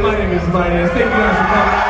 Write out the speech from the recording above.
My name is Midas. Thank you guys for coming.